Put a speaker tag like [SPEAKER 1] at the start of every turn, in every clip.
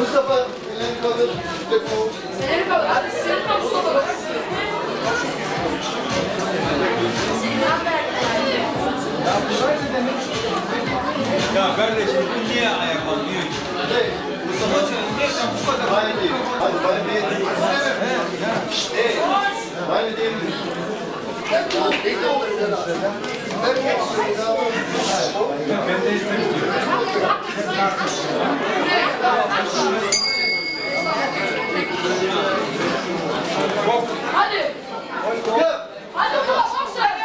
[SPEAKER 1] Mustafa, elini kaldır. Depo.
[SPEAKER 2] Senin kalır. Hadi senin kalır. Mustafa bak.
[SPEAKER 3] Ya kardeşim bu niye ayaklanmıyor ki?
[SPEAKER 1] Hey,
[SPEAKER 3] Mustafa sen gerçekten bu kadar
[SPEAKER 1] Aynı değil. Hadi bana değil. Aynı değil.
[SPEAKER 3] Ben de istemiyorum.
[SPEAKER 2] Hadi. Hadi bak sen.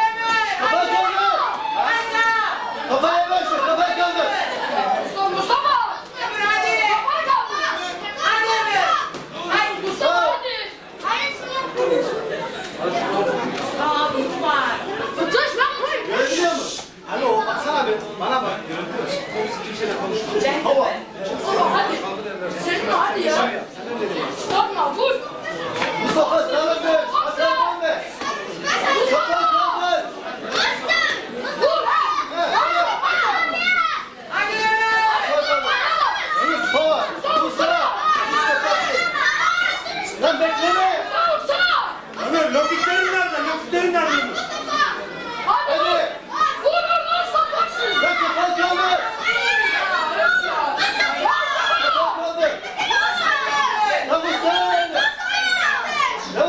[SPEAKER 1] Kafa kaldır. Kafaya başla. Kafayı kaldır.
[SPEAKER 2] Mustafa. Mustafa. Kafayı kaldır. Mustafa hadi. Tutuş
[SPEAKER 1] 好唔好